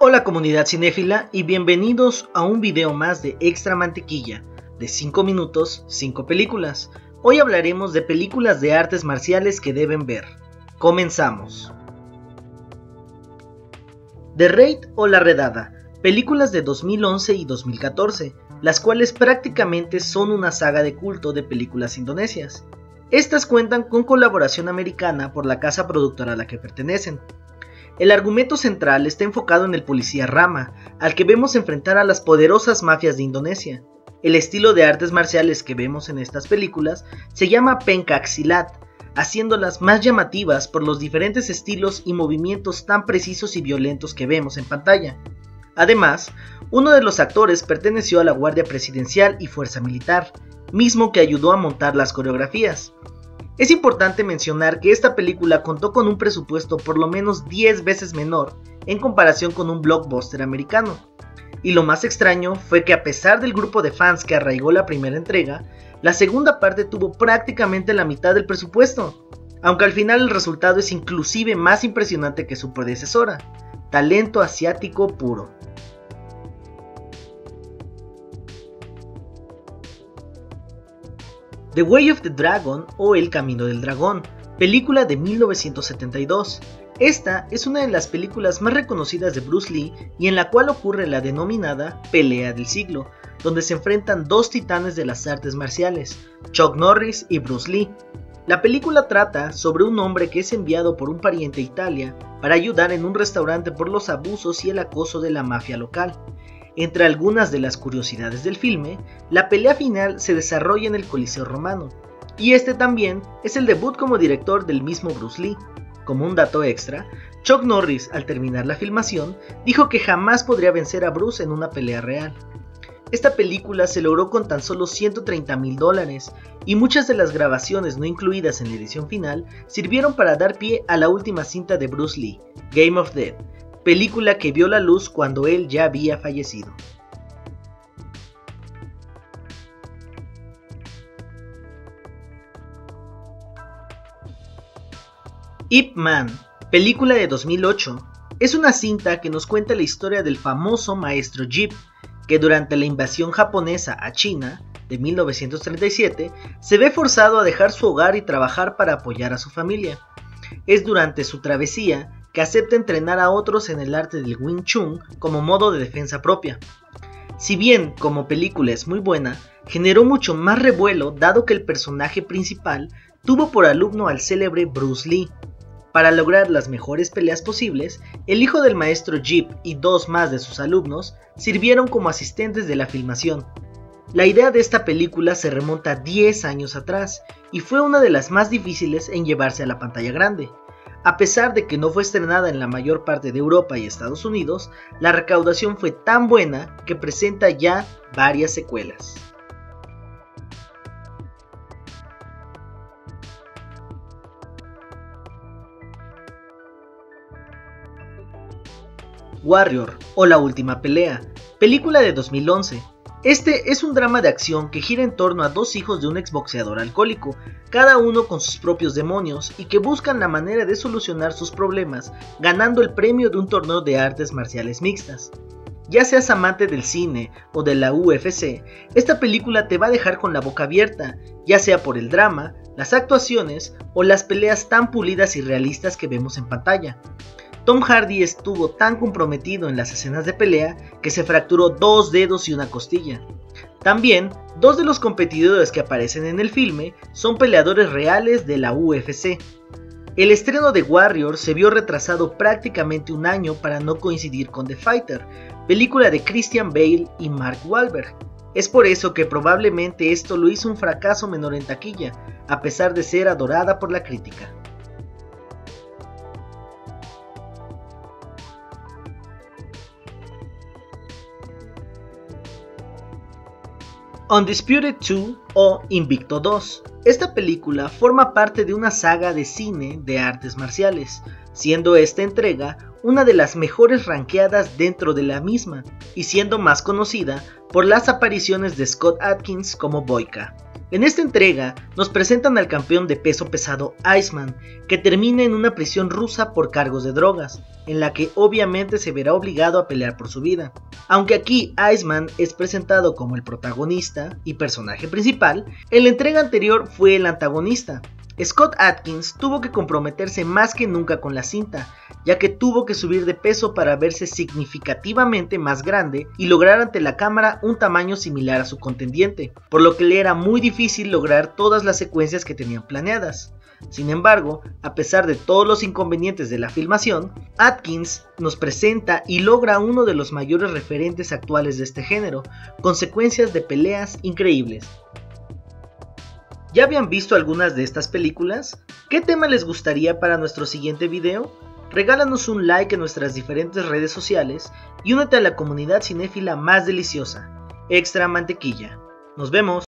Hola comunidad cinéfila y bienvenidos a un video más de Extra Mantequilla, de 5 minutos, 5 películas. Hoy hablaremos de películas de artes marciales que deben ver. Comenzamos. The Raid o La Redada, películas de 2011 y 2014, las cuales prácticamente son una saga de culto de películas indonesias. Estas cuentan con colaboración americana por la casa productora a la que pertenecen, el argumento central está enfocado en el policía Rama, al que vemos enfrentar a las poderosas mafias de Indonesia. El estilo de artes marciales que vemos en estas películas se llama Pencaxilat, haciéndolas más llamativas por los diferentes estilos y movimientos tan precisos y violentos que vemos en pantalla. Además, uno de los actores perteneció a la Guardia Presidencial y Fuerza Militar, mismo que ayudó a montar las coreografías. Es importante mencionar que esta película contó con un presupuesto por lo menos 10 veces menor en comparación con un blockbuster americano. Y lo más extraño fue que a pesar del grupo de fans que arraigó la primera entrega, la segunda parte tuvo prácticamente la mitad del presupuesto, aunque al final el resultado es inclusive más impresionante que su predecesora, talento asiático puro. The Way of the Dragon o El Camino del Dragón, película de 1972. Esta es una de las películas más reconocidas de Bruce Lee y en la cual ocurre la denominada Pelea del Siglo, donde se enfrentan dos titanes de las artes marciales, Chuck Norris y Bruce Lee. La película trata sobre un hombre que es enviado por un pariente a Italia para ayudar en un restaurante por los abusos y el acoso de la mafia local. Entre algunas de las curiosidades del filme, la pelea final se desarrolla en el Coliseo Romano, y este también es el debut como director del mismo Bruce Lee. Como un dato extra, Chuck Norris, al terminar la filmación, dijo que jamás podría vencer a Bruce en una pelea real. Esta película se logró con tan solo 130 mil dólares y muchas de las grabaciones no incluidas en la edición final sirvieron para dar pie a la última cinta de Bruce Lee, Game of Death, película que vio la luz cuando él ya había fallecido. Ip Man, película de 2008, es una cinta que nos cuenta la historia del famoso maestro Jeep, que durante la invasión japonesa a China de 1937 se ve forzado a dejar su hogar y trabajar para apoyar a su familia. Es durante su travesía que acepta entrenar a otros en el arte del Wing Chun como modo de defensa propia. Si bien como película es muy buena, generó mucho más revuelo dado que el personaje principal tuvo por alumno al célebre Bruce Lee. Para lograr las mejores peleas posibles, el hijo del maestro Jeep y dos más de sus alumnos sirvieron como asistentes de la filmación. La idea de esta película se remonta 10 años atrás y fue una de las más difíciles en llevarse a la pantalla grande, a pesar de que no fue estrenada en la mayor parte de Europa y Estados Unidos, la recaudación fue tan buena que presenta ya varias secuelas. Warrior o La Última Pelea, película de 2011, este es un drama de acción que gira en torno a dos hijos de un exboxeador alcohólico, cada uno con sus propios demonios y que buscan la manera de solucionar sus problemas ganando el premio de un torneo de artes marciales mixtas. Ya seas amante del cine o de la UFC, esta película te va a dejar con la boca abierta, ya sea por el drama, las actuaciones o las peleas tan pulidas y realistas que vemos en pantalla. Tom Hardy estuvo tan comprometido en las escenas de pelea que se fracturó dos dedos y una costilla. También, dos de los competidores que aparecen en el filme son peleadores reales de la UFC. El estreno de Warrior se vio retrasado prácticamente un año para no coincidir con The Fighter, película de Christian Bale y Mark Wahlberg. Es por eso que probablemente esto lo hizo un fracaso menor en taquilla, a pesar de ser adorada por la crítica. Undisputed 2 o Invicto 2. Esta película forma parte de una saga de cine de artes marciales, siendo esta entrega una de las mejores ranqueadas dentro de la misma y siendo más conocida por las apariciones de Scott Atkins como Boyka. En esta entrega nos presentan al campeón de peso pesado Iceman, que termina en una prisión rusa por cargos de drogas, en la que obviamente se verá obligado a pelear por su vida. Aunque aquí Iceman es presentado como el protagonista y personaje principal, en la entrega anterior fue el antagonista, Scott Atkins tuvo que comprometerse más que nunca con la cinta, ya que tuvo que subir de peso para verse significativamente más grande y lograr ante la cámara un tamaño similar a su contendiente, por lo que le era muy difícil lograr todas las secuencias que tenían planeadas. Sin embargo, a pesar de todos los inconvenientes de la filmación, Atkins nos presenta y logra uno de los mayores referentes actuales de este género, con secuencias de peleas increíbles. ¿Ya habían visto algunas de estas películas? ¿Qué tema les gustaría para nuestro siguiente video? Regálanos un like en nuestras diferentes redes sociales y únete a la comunidad cinéfila más deliciosa, Extra Mantequilla. Nos vemos.